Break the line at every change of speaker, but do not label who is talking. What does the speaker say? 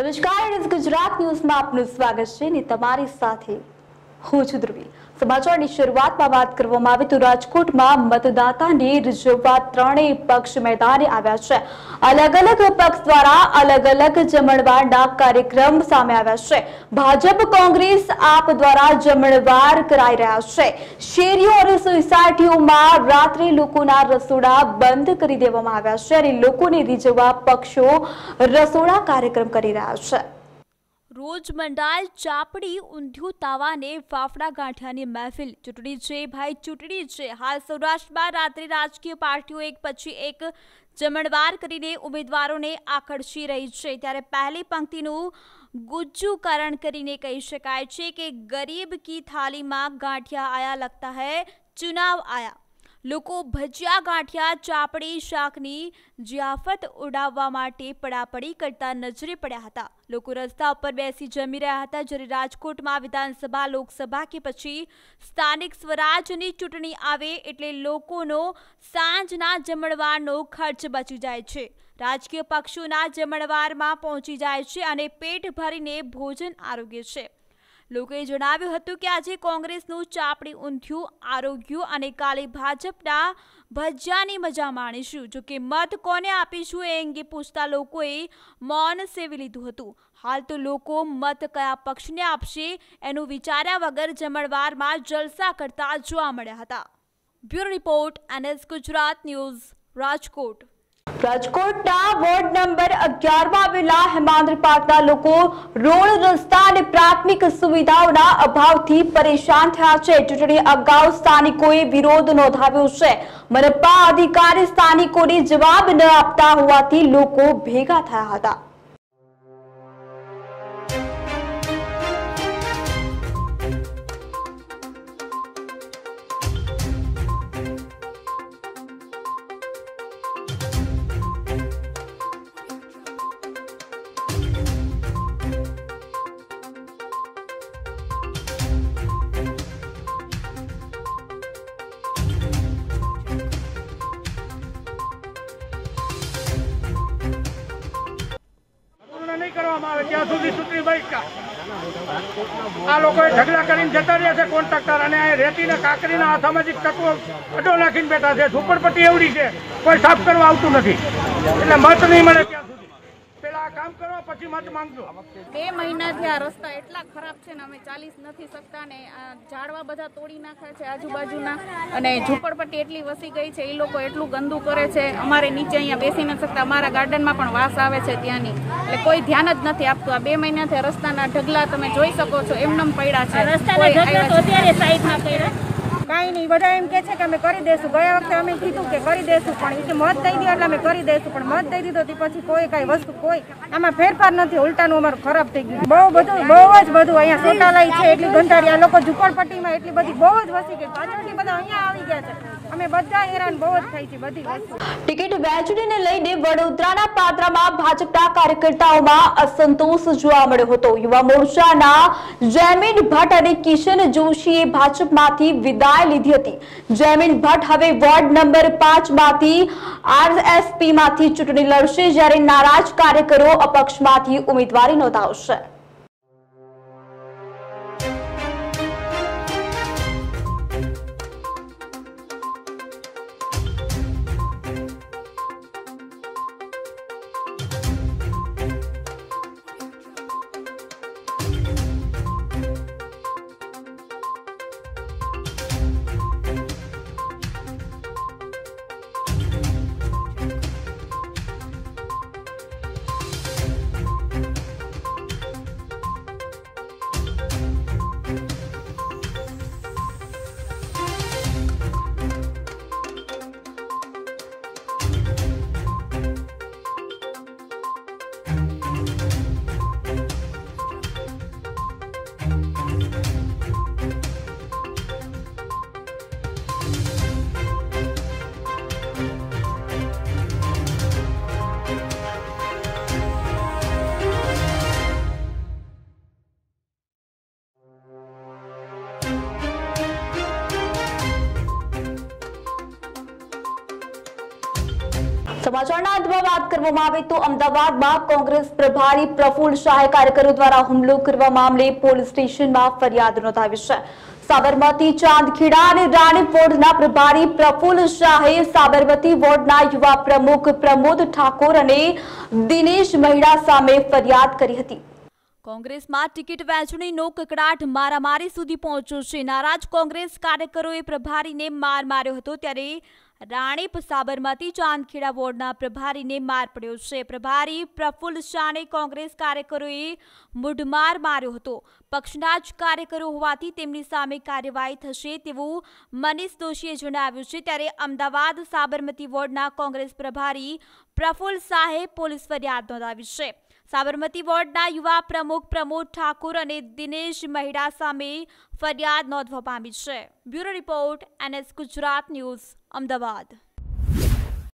નમસ્કાર. ગુજરાત ન્યૂઝમાં આપનું સ્વાગત છે ને તમારી સાથે હું છું ધ્રુવી. સમાચારની શરૂઆતમાં વાત કરવામાં આવે તો રાજકોટમાં મતદાતાને રીઝવવા ત્રણેય પક્ષ મેદાને આવ્યા છે. અલગ અલગ પક્ષ દ્વારા અલગ અલગ જમણવારના કાર્યક્રમ સામે આવ્યા છે. ભાજપ, કોંગ્રેસ આપ દ્વારા જમણવાર કરાઈ રહ્યા છે. શેરીઓ અને સોસાયટીઓમાં રાત્રે લોકોના રસોડા બંધ કરી દેવામાં આવ્યા છે અને લોકોને રીઝવવા પક્ષો રસોડા કાર્યક્રમ કરી રહ્યા છે.
રોજ મંડાલ, ચાપડી, ઊંધિયું, તાવાને, ફાફડા ગાંઠિયાની મહેફિલ. ચૂંટણી છે ભાઈ, ચૂંટણી છે. હાલ સૌરાષ્ટ્રમાં રાત્રે રાજકીય પાર્ટીઓ એક પછી એક જમણવાર કરીને ઉમેદવારોને આકર્ષી રહી છે. ત્યારે પહેલી પંક્તિનું ગુજ્જુકરણ કરીને કહી શકાય છે કે ગરીબ કી થાલીમાં ગાંઠિયા આયા લગતા હૈ, ચુનાવ આયા. લોકો ભજીયા ગાંઠિયા, ચાપડી, શાકની જિયાફત ઉડાવવા માટે પડાપડી કરતા નજરે પડ્યા હતા. લોકો રસ્તા ઉપર બેસી જમી રહ્યા હતા, જ્યારે રાજકોટમાં વિધાનસભા, લોકસભા કે પછી સ્થાનિક સ્વરાજની ચૂંટણી આવે એટલે લોકોનો સાંજના જમણવારનો ખર્ચ બચી જાય છે. રાજકીય પક્ષોના જમણવારમાં પહોંચી જાય છે અને પેટ ભરીને ભોજન આરોગ્ય છે. લોકોએ જણાવ્યું હતું કે આજે કોંગ્રેસનું ચાપડી ઊંધ્યું, આરોગ્યું અને કાલે ભાજપના ભજ્યાની મજા માણીશું. જોકે મત કોને આપીશું એ અંગે પૂછતા લોકોએ મૌન સેવી લીધું હતું. હાલ તો લોકો મત કયા પક્ષને આપશે એનું વિચાર્યા વગર જમણવારમાં જલસા કરતા જોવા મળ્યા હતા. Bureau report, NS Gujarat news, Rajkot.
રાજકોટના વોર્ડ નંબર અગિયારમાં આવેલા હેમાંદ્ર પાર્કના લોકો રોડ રસ્તા અને પ્રાથમિક સુવિધાઓના અભાવથી પરેશાન થયા છે. ચૂંટણી અગાઉ સ્થાનિકોએ વિરોધ નોંધાવ્યો છે. મનપા અધિકારી સ્થાનિકોને જવાબ ન આપતા હોવાથી લોકો ભેગા થયા હતા.
ત્યાં સુધી ચૂંટણી બહિષ્કાર આ લોકોએ ઝઘડા કરીને જતા રહ્યા છે કોન્ટ્રાક્ટર અને આ રેતીના કાકરીના અસામાજિક તત્વો અડો નાખીને બેઠા છે. ઝૂંપડપટ્ટી એવડી છે. કોઈ સાફ કરવા આવતું નથી. એટલે મત નહીં મળે ત્યાં કામ કરો પછી મત માંગજો.
બે મહિનાથી આ રસ્તા એટલા ખરાબ છે ને અમે ચાલી જ નથી શકતા ને આ ઝાડવા બધા તોડી નાખ્યા છે આજુબાજુના. અને ઝૂંપડપટ્ટી એટલી વસી ગઈ છે એ લોકો એટલું ગંદુ કરે છે. અમારે નીચે અહીંયા બેસી નથી શકતા. અમારા ગાર્ડનમાં પણ વાસ આવે છે ત્યાંની. એટલે કોઈ ધ્યાન જ નથી આપતું. આ બે મહિનાથી રસ્તાના ઢગલા તમે જોઈ શકો છો એમનેમ પડ્યા છે. છે. કાંઈ નહીં. બધા એમ કે છે કે અમે કરી દઈશું. ગયા વખતે અમે કીધું કે કરી દઈશું, પણ એ મત દઈ દો એટલે અમે કરી દઈશું, પણ મત દઈ દીધો પછી કોઈ કાંઈ વસ્તુ કોઈ. આમાં ફેરફાર નથી, ઉલટાનું અમારું ખરાબ થઈ ગયું. બહુ બધું, બહુ જ બધું અહીંયા સોટાલાઈ છે, એટલી ગંધારી, આ લોકો ઝુંપડપટ્ટીમાં એટલી બધી બહુ જ વસી ગઈ. પાછળથી બધા અહીંયા આવી ગયા છે.
લઈને વડોદરાના પાદરામાં ભાજપના કાર્યકર્તાઓમાં અસંતોષ જોવા મળ્યો હતો. યુવા મોરચાના ભટ્ટ અને કિશન જોશીએ ભાજપમાંથી વિદાય લીધી હતી. જયમીન ભટ્ટ હવે વોર્ડ નંબર પાંચમાંથી આરએસપી માંથી ચૂંટણી લડશે, જ્યારે નારાજ કાર્યકરો અપક્ષમાંથી ઉમેદવારી નોંધાવશે. સમાચારના અંતમાં વાત કરવામાં આવે તો અમદાવાદમાં કોંગ્રેસ પ્રભારી પ્રફુલ શાહે કાર્યકરો દ્વારા હુમલો કરવા મામલે પોલીસ સ્ટેશનમાં ફરિયાદ નોંધાવી છે. સાબરમતી, ચાંદખેડા અને રાણીપ વોર્ડના પ્રભારી પ્રફુલ્લ શાહે સાબરમતી વોર્ડના યુવા પ્રમુખ પ્રમોદ ઠાકોર અને દિનેશ મહિડા સામે ફરિયાદ કરી હતી.
કોંગ્રેસમાં ટિકિટ વહેંચણીનો કકડાટ મારામારી સુધી પહોંચ્યો છે. નારાજ કોંગ્રેસ કાર્યકરોએ પ્રભારીને માર માર્યો હતો ત્યારે રાણીપ સાબરમતી ચાંદખેડા વોર્ડના પ્રભારીને માર પડ્યો છે. પ્રભારી પ્રફુલ્લ શાહને કોંગ્રેસ કાર્યકરોએ મુઢમાર માર્યો હતો. પક્ષના જ કાર્યકરો હોવાથી તેમની સામે કાર્યવાહી થશે તેવું મનીષ દોશીએ જણાવ્યું છે. ત્યારે અમદાવાદ સાબરમતી વોર્ડના કોંગ્રેસ પ્રભારી પ્રફુલ્લ શાહે પોલીસ ફરિયાદ નોંધાવી છે. સાબરમતી વોર્ડના યુવા પ્રમુખ પ્રમોદ ઠાકુર અને દિનેશ મહેડા સામે ફરિયાદ નોંધવા પામી છે. Bureau report NS Gujarat news, Ahmedabad.